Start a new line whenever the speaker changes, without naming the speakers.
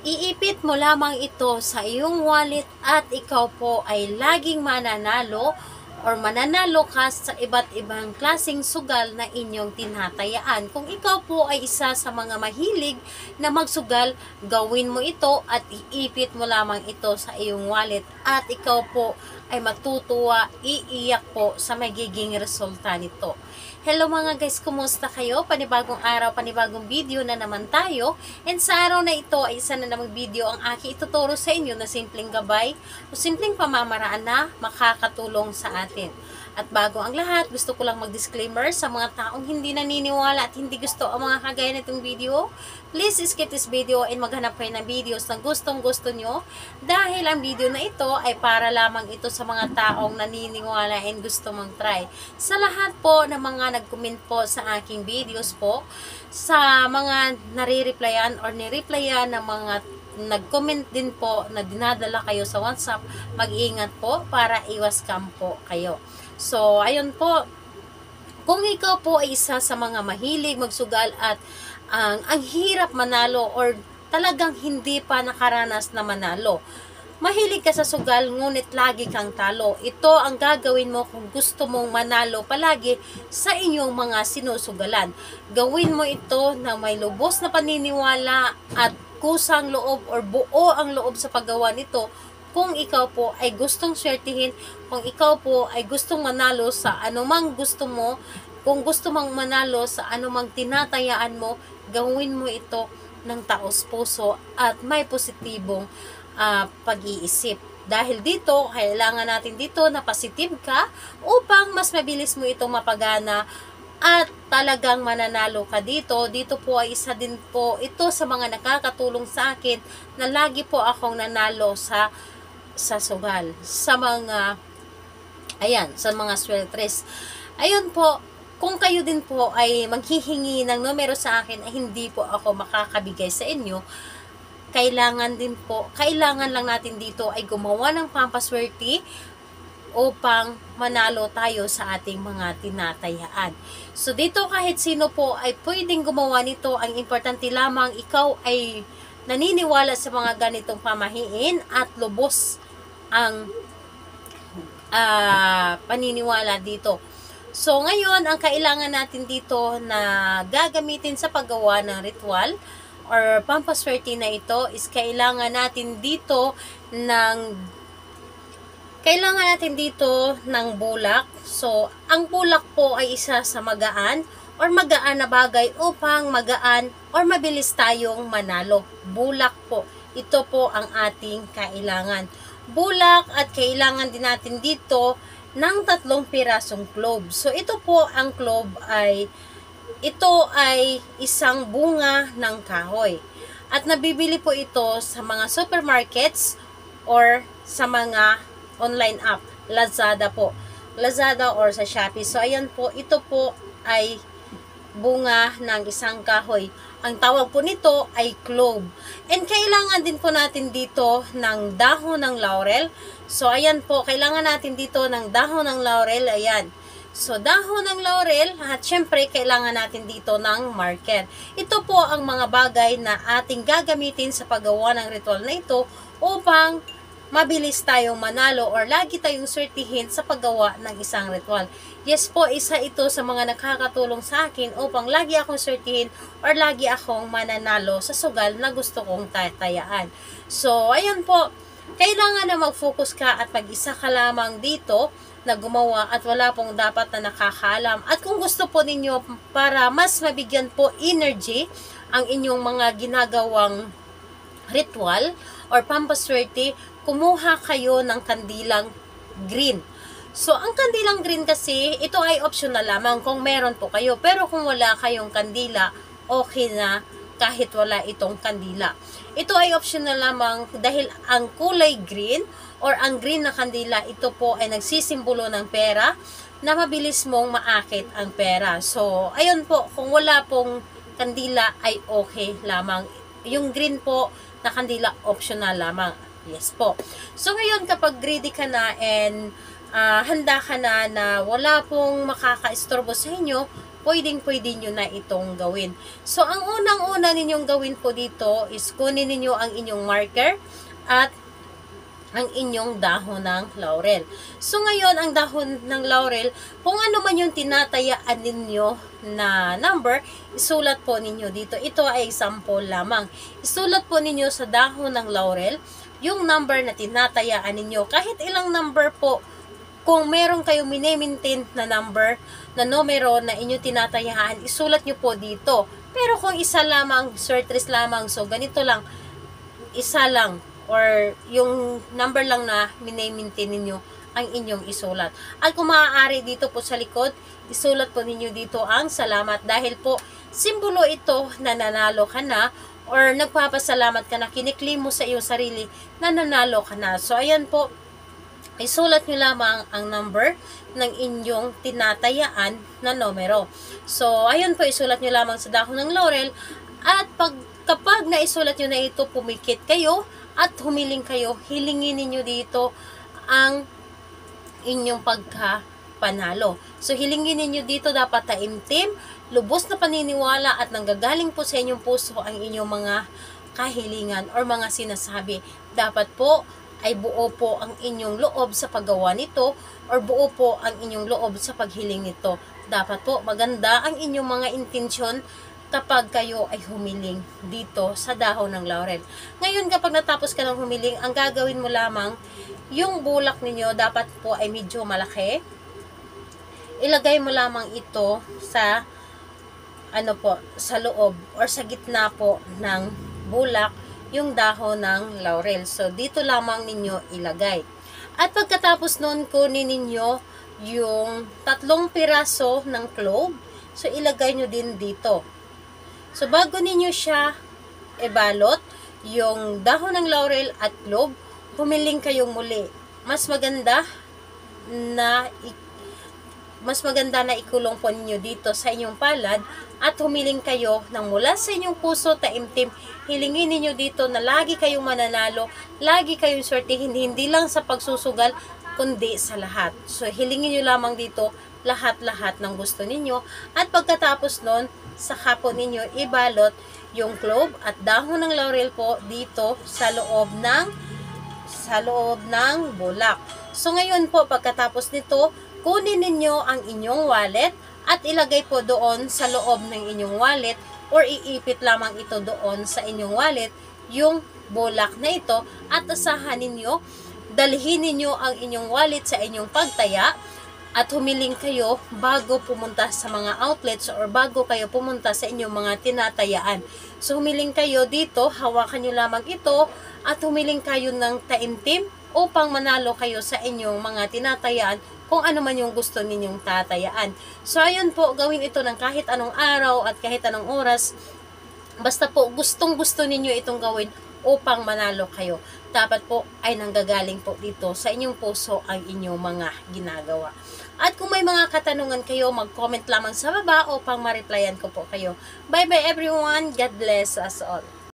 Iipit mo lamang ito sa iyong wallet at ikaw po ay laging mananalo or mananalo ka sa iba't ibang klasing sugal na inyong tinatayaan. Kung ikaw po ay isa sa mga mahilig na magsugal, gawin mo ito at iipit mo lamang ito sa iyong wallet at ikaw po ay matutuwa, iiyak po sa magiging resulta nito. Hello mga guys, kumusta kayo? Panibagong araw, panibagong video na naman tayo. And sa araw na ito ay isa na namang video ang aki ituturo sa inyo na simpleng gabay o simpleng pamamaraan na makakatulong sa atin. At bago ang lahat, gusto ko lang mag-disclaimer sa mga taong hindi naniniwala at hindi gusto ang mga kagaya nitong video. Please skip this video and maghanap kayo ng videos na gustong gusto nyo dahil ang video na ito ay para lamang ito sa mga taong naniniwala and gusto mong try. Sa lahat po ng mga nag-comment po sa aking videos po, sa mga nare-replyan or ni-replyan ng mga nag-comment din po na dinadala kayo sa WhatsApp, mag-ingat po para iwas scam po kayo. So, ayun po. Kung ikaw po ay isa sa mga mahilig magsugal at ang ang hirap manalo or talagang hindi pa nakaranas na manalo. Mahilig ka sa sugal, ngunit lagi kang talo. Ito ang gagawin mo kung gusto mong manalo palagi sa inyong mga sinusugalan. Gawin mo ito na may lubos na paniniwala at kusang loob or buo ang loob sa paggawa nito kung ikaw po ay gustong swertihin, kung ikaw po ay gustong manalo sa anumang gusto mo, kung gusto mong manalo sa anumang tinatayaan mo, gawin mo ito ng taos puso at may positibong uh, pag-iisip. Dahil dito, kailangan natin dito na positive ka upang mas mabilis mo itong mapagana at talagang mananalo ka dito. Dito po ay isa din po ito sa mga nakakatulong sa akin na lagi po akong nanalo sa sa sugal, sa mga, ayan, sa mga sweltres. Ayun po, kung kayo din po ay maghihingi ng numero sa akin ay hindi po ako makakabigay sa inyo, kailangan din po, kailangan lang natin dito ay gumawa ng pampaswerte upang manalo tayo sa ating mga tinatayaan. So dito kahit sino po ay pwedeng gumawa nito, ang importante lamang ikaw ay naniniwala sa mga ganitong pamahiin at lubos ang uh, paniniwala dito. So, ngayon, ang kailangan natin dito na gagamitin sa paggawa ng ritual or pampaswerte na ito is kailangan natin dito ng kailangan natin dito ng bulak. So, ang bulak po ay isa sa magaan or magaan na bagay upang magaan or mabilis tayong manalo. Bulak po. Ito po ang ating kailangan bulak at kailangan din natin dito ng tatlong pirasong clove. So ito po ang clove ay ito ay isang bunga ng kahoy. At nabibili po ito sa mga supermarkets or sa mga online app. Lazada po. Lazada or sa Shopee. So ayan po, ito po ay bunga ng isang kahoy. Ang tawag po nito ay clove. And kailangan din po natin dito ng dahon ng laurel. So, ayan po, kailangan natin dito ng dahon ng laurel. Ayan. So, dahon ng laurel at syempre kailangan natin dito ng marker. Ito po ang mga bagay na ating gagamitin sa paggawa ng ritual na ito upang mabilis tayong manalo or lagi tayong swertihin sa paggawa ng isang ritual. Yes po, isa ito sa mga nakakatulong sa akin upang lagi akong swertihin or lagi akong mananalo sa sugal na gusto kong tatayaan. So, ayun po, kailangan na mag-focus ka at mag-isa ka lamang dito na gumawa at wala pong dapat na nakakaalam. At kung gusto po ninyo para mas mabigyan po energy ang inyong mga ginagawang ritual or pampaswerte, kumuha kayo ng kandilang green. So, ang kandilang green kasi, ito ay optional lamang kung meron po kayo. Pero kung wala kayong kandila, okay na kahit wala itong kandila. Ito ay optional lamang dahil ang kulay green or ang green na kandila, ito po ay nagsisimbolo ng pera na mabilis mong maakit ang pera. So, ayun po, kung wala pong kandila ay okay lamang. Yung green po na kandila optional lamang. Yes po. So ngayon kapag ready ka na and uh, handa ka na na wala pong makaka-istorbo sa inyo, pwedeng-pwede nyo na itong gawin. So, ang unang-una ninyong gawin po dito is kunin ninyo ang inyong marker at ang inyong dahon ng laurel. So ngayon, ang dahon ng laurel, kung ano man yung tinatayaan ninyo na number, isulat po ninyo dito. Ito ay example lamang. Isulat po ninyo sa dahon ng laurel yung number na tinatayaan ninyo. Kahit ilang number po, kung meron kayong minimaintain na number, na numero na inyo tinatayaan, isulat nyo po dito. Pero kung isa lamang, sortress lamang, so ganito lang, isa lang, or yung number lang na minimaintain ninyo ang inyong isulat. At kung maaari dito po sa likod, isulat po ninyo dito ang salamat dahil po simbolo ito na nanalo ka na or nagpapasalamat ka na kiniklim mo sa iyong sarili na nanalo ka na. So ayan po, isulat nyo lamang ang number ng inyong tinatayaan na numero. So, ayun po, isulat nyo lamang sa dahon ng laurel at pag, kapag naisulat nyo na ito, pumikit kayo at humiling kayo, hilingin ninyo dito ang inyong pagkapanalo. So, hilingin ninyo dito dapat taimtim, lubos na paniniwala at nanggagaling po sa inyong puso ang inyong mga kahilingan or mga sinasabi. Dapat po ay buo po ang inyong loob sa paggawa nito or buo po ang inyong loob sa paghiling nito. Dapat po maganda ang inyong mga intensyon kapag kayo ay humiling dito sa dahon ng laurel. Ngayon kapag natapos ka ng humiling, ang gagawin mo lamang, yung bulak ninyo dapat po ay medyo malaki. Ilagay mo lamang ito sa ano po, sa loob or sa gitna po ng bulak yung dahon ng laurel. So, dito lamang ninyo ilagay. At pagkatapos nun, kunin ninyo yung tatlong piraso ng clove. So, ilagay nyo din dito. So, bago ninyo siya ebalot, yung dahon ng laurel at clove, humiling kayong muli. Mas maganda na mas maganda na ikulong po ninyo dito sa inyong palad at humiling kayo ng mula sa inyong puso taimtim. Hilingin ninyo dito na lagi kayong mananalo, lagi kayong swertihin, hindi lang sa pagsusugal, kundi sa lahat. So, hilingin nyo lamang dito lahat-lahat ng gusto ninyo. At pagkatapos nun, saka po ninyo ibalot yung clove at dahon ng laurel po dito sa loob ng sa loob ng bulak. So ngayon po pagkatapos nito, kunin ninyo ang inyong wallet at ilagay po doon sa loob ng inyong wallet or iipit lamang ito doon sa inyong wallet yung bulak na ito at asahan ninyo dalhin ninyo ang inyong wallet sa inyong pagtaya at humiling kayo bago pumunta sa mga outlets or bago kayo pumunta sa inyong mga tinatayaan. So humiling kayo dito, hawakan nyo lamang ito at humiling kayo ng taimtim upang manalo kayo sa inyong mga tinatayaan kung ano man yung gusto ninyong tatayaan. So ayun po, gawin ito ng kahit anong araw at kahit anong oras. Basta po gustong gusto ninyo itong gawin upang manalo kayo. Dapat po ay nanggagaling po dito sa inyong puso ang inyong mga ginagawa. At kung may mga katanungan kayo, mag-comment lamang sa baba upang ma-replyan ko po kayo. Bye-bye everyone. God bless us all.